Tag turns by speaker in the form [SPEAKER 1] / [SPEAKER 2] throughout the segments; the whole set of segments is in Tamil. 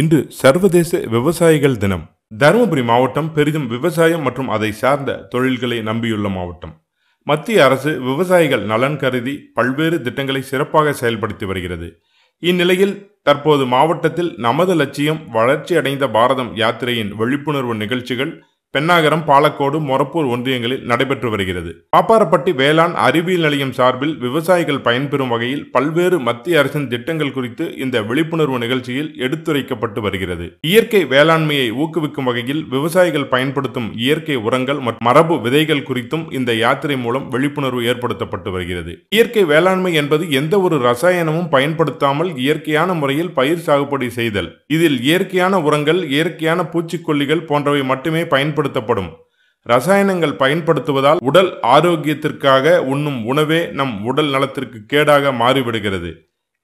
[SPEAKER 1] இன்று சர்வதேச விவசாயிகள் தினம். தருமபுரி மாவட்டம் பெரிதும் விவசாயம் மற்றும் அதை சார்ந்த தொழில்களை நம்பியுள்ள மாவட்டம். மத்திய அரசு விவசாயிகள் நலன் கருதி பல்வேறு திட்டங்களை சிறப்பாக செயல்படுத்தி வருகிறது. இந்நிலையில் தற்போது மாவட்டத்தில் நமது லட்சியம் வளர்ச்சி அடைந்த பாரதம் யாத்திரையின் விழிப்புணர்வு நிகழ்ச்சிகள் பெண்ணாகரம் பாலக்கோடு மொரப்பூர் ஒன்றியங்களில் நடைபெற்று வருகிறது. பாப்பாரப்பட்டி வேளாண் அறிவியல் நிலையம் சார்பில் விவசாயிகள் பயன்பெறும் வகையில் பல்வேறு மத்திய அரசின் திட்டங்கள் குறித்து இந்த விழிப்புணர்வு நிகழ்ச்சியில் எடுத்துரைக்கப்பட்டு வருகிறது. இயற்கை வேளாண்மையை ஊக்குவிக்கும் வகையில் விவசாயிகள் பயன்படுத்தும் இயற்கை உரங்கள் மற்றும் மரபு விதைகள் குறித்தும் இந்த யாத்திரை மூலம் விழிப்புணர்வு ஏற்படுத்தப்பட்டு வருகிறது. இயற்கை வேளாண்மை என்பது எந்த ஒரு ரசாயனமும் பயன்படுத்தாமல் இயற்கையான முறையில் பயிர் சாகுபடி செய்தல். இதில் இயற்கையான உரங்கள் இயற்கையான பூச்சிக்கொல்லிகள் போன்றவை மட்டுமே பயன்படுத்தப்படும். ரசாயனங்கள் பயன்படுத்துவதால் உடல் ஆரோக்கியத்திற்காக உண்ணும் உணவே நம் உடல் நலத்திற்கு கேடாக மாறிவிடுகிறது.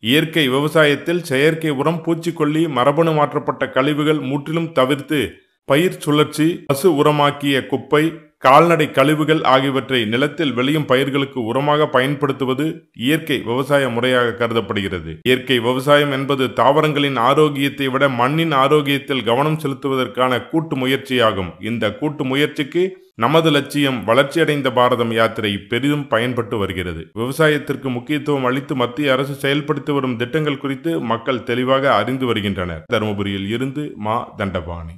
[SPEAKER 1] இயற்கை விவசாயத்தில் செயற்கை உரம் பூச்சிக்கொல்லி மரபணு மாற்றப்பட்ட கழிவுகள் முற்றிலும் தவிர்த்து பயிர் சுழற்சி பசு உரமாக்கிய குப்பை கால்நடை கழிவுகள் ஆகியவற்றை நிலத்தில் விளையும் பயிர்களுக்கு உரமாக பயன்படுத்துவது இயற்கை விவசாய முறையாக கருதப்படுகிறது. இயற்கை விவசாயம் என்பது தாவரங்களின் ஆரோக்கியத்தை விட மண்ணின் ஆரோக்கியத்தில் கவனம் செலுத்துவதற்கான கூட்டு முயற்சியாகும். இந்த கூட்டு முயற்சிக்கு நமது லட்சியம் வளர்ச்சியடைந்த பாரதம் யாத்திரை பெரிதும் பயன்பட்டு வருகிறது. விவசாயத்திற்கு முக்கியத்துவம் அளித்து மத்திய அரசு செயல்படுத்தி வரும் திட்டங்கள் குறித்து மக்கள் தெளிவாக அறிந்து வருகின்றனர். தருமபுரியில் இருந்து மா தண்டபாணி.